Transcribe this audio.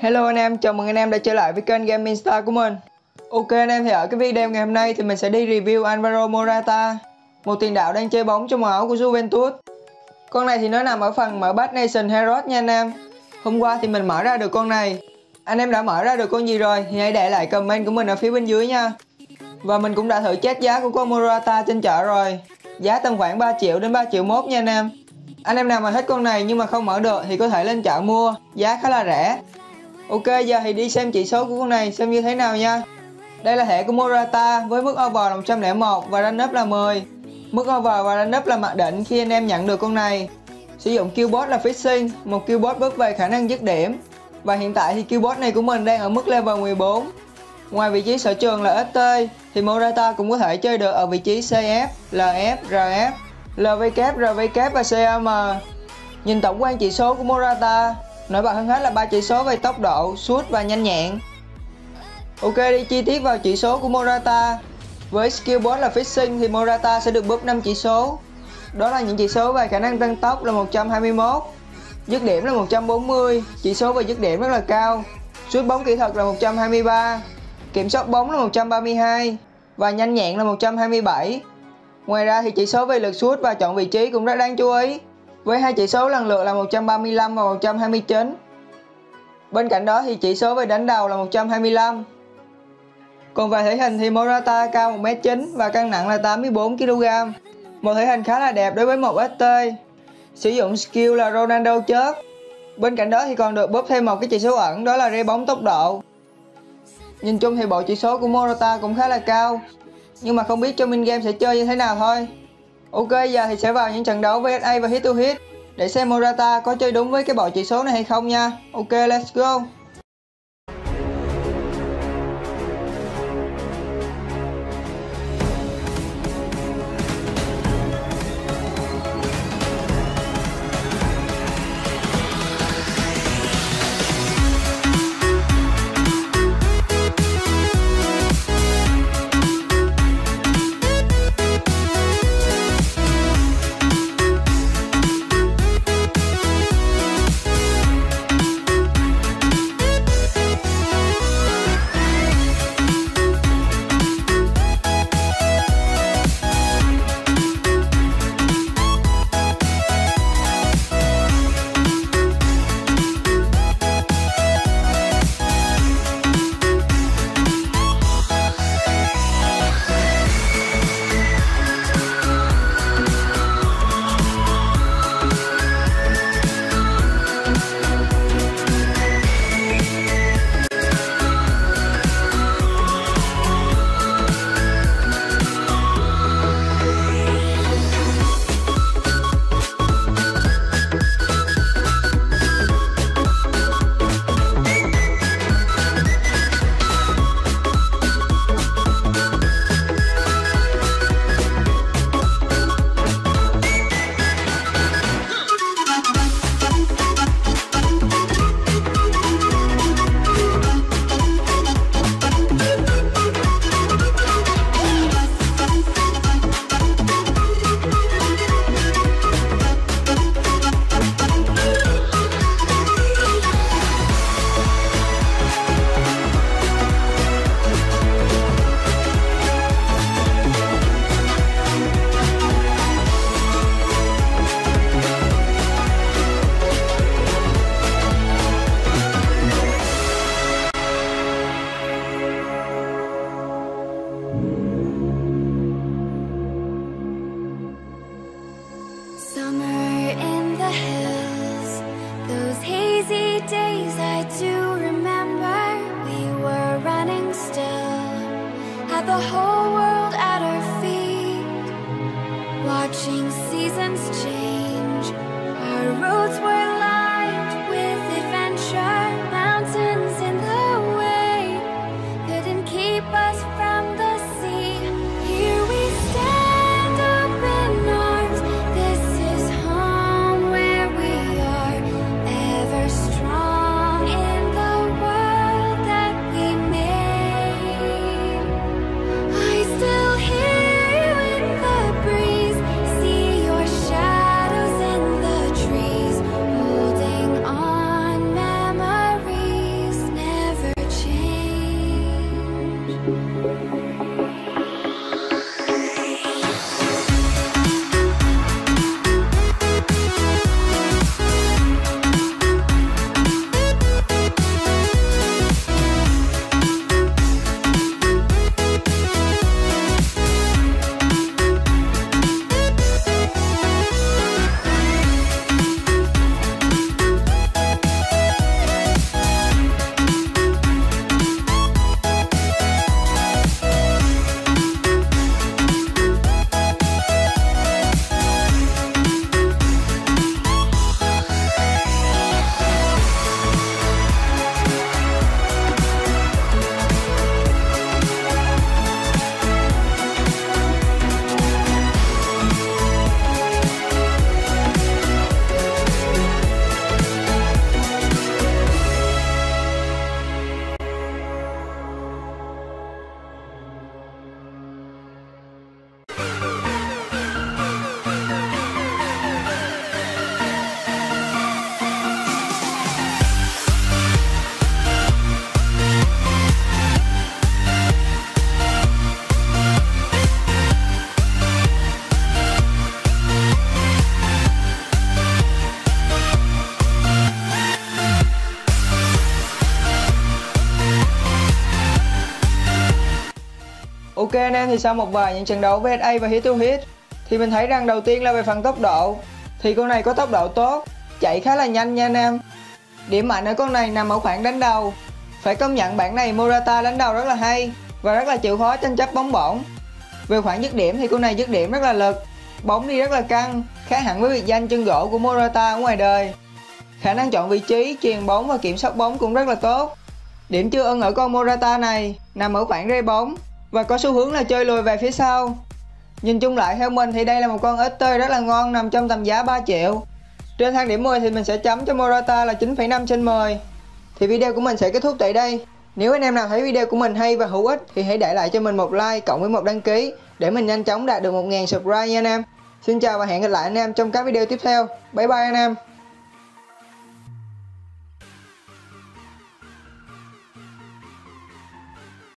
Hello anh em, chào mừng anh em đã trở lại với kênh Gaming Star của mình. Ok anh em thì ở cái video ngày hôm nay thì mình sẽ đi review Alvaro Morata Một tiền đạo đang chơi bóng trong màu áo của Juventus. Con này thì nó nằm ở phần mở Bad Nation Heroes nha anh em. Hôm qua thì mình mở ra được con này. Anh em đã mở ra được con gì rồi thì hãy để lại comment của mình ở phía bên dưới nha. Và mình cũng đã thử chết giá của con Morata trên chợ rồi. Giá tầm khoảng 3 triệu đến 3 triệu mốt nha anh em. Anh em nào mà thích con này nhưng mà không mở được thì có thể lên chợ mua. Giá khá là rẻ. Ok giờ thì đi xem chỉ số của con này xem như thế nào nha. Đây là thẻ của Morata với mức over là 101 và run up là 10 Mức over và run up là mặc định khi anh em nhận được con này. Sử dụng Qbot là Fishing, một Qbot bước về khả năng dứt điểm. Và hiện tại thì Qbot này của mình đang ở mức level 14 Ngoài vị trí sở trường là ST thì Morata cũng có thể chơi được ở vị trí CF, LF, RF, LVK, RVK và CAM Nhìn tổng quan chỉ số của Morata Nổi bật hơn hết là ba chỉ số về tốc độ, sút và nhanh nhẹn. Ok đi chi tiết vào chỉ số của Morata. Với skill 4 là fishing thì Morata sẽ được búp 5 chỉ số. Đó là những chỉ số về khả năng tăng tốc là 121, dứt điểm là 140, chỉ số về dứt điểm rất là cao. Sút bóng kỹ thuật là 123, kiểm soát bóng là 132 và nhanh nhẹn là 127. Ngoài ra thì chỉ số về lực sút và chọn vị trí cũng rất đáng chú ý với hai chỉ số lần lượt là 135 và 129. Bên cạnh đó thì chỉ số về đánh đầu là 125. Còn về thể hình thì Morata cao 1m9 và cân nặng là 84kg. Một thể hình khá là đẹp đối với một ST. Sử dụng skill là Ronaldo chớp. Bên cạnh đó thì còn được bóp thêm một cái chỉ số ẩn, đó là rê bóng tốc độ. Nhìn chung thì bộ chỉ số của Morata cũng khá là cao. Nhưng mà không biết trong in game sẽ chơi như thế nào thôi. Ok, giờ thì sẽ vào những trận đấu với SA và Hit to Hit để xem Morata có chơi đúng với cái bộ chỉ số này hay không nha. Ok, let's go. The whole world at our feet, watching seasons change. Ok anh em thì sau một vài những trận đấu với SA và Hit to Hit thì mình thấy rằng đầu tiên là về phần tốc độ thì con này có tốc độ tốt, chạy khá là nhanh nha anh em. Điểm mạnh ở con này nằm ở khoảng đánh đầu. Phải công nhận bản này Morata đánh đầu rất là hay và rất là chịu khó tranh chấp bóng bổng. Về khoảng dứt điểm thì con này dứt điểm rất là lực, bóng đi rất là căng, khác hẳn với biệt danh chân gỗ của Morata ở ngoài đời. Khả năng chọn vị trí, truyền bóng và kiểm soát bóng cũng rất là tốt. Điểm chưa ưng ở con Morata này nằm ở khoảng rê bóng và có xu hướng là chơi lùi về phía sau. Nhìn chung lại theo mình thì đây là một con ít tươi rất là ngon nằm trong tầm giá 3 triệu. Trên thang điểm 10 thì mình sẽ chấm cho Morata là 9,5 trên 10. Thì video của mình sẽ kết thúc tại đây. Nếu anh em nào thấy video của mình hay và hữu ích thì hãy để lại cho mình một like cộng với một đăng ký để mình nhanh chóng đạt được 1000 subscribe nha anh em. Xin chào và hẹn gặp lại anh em trong các video tiếp theo. Bye bye anh em.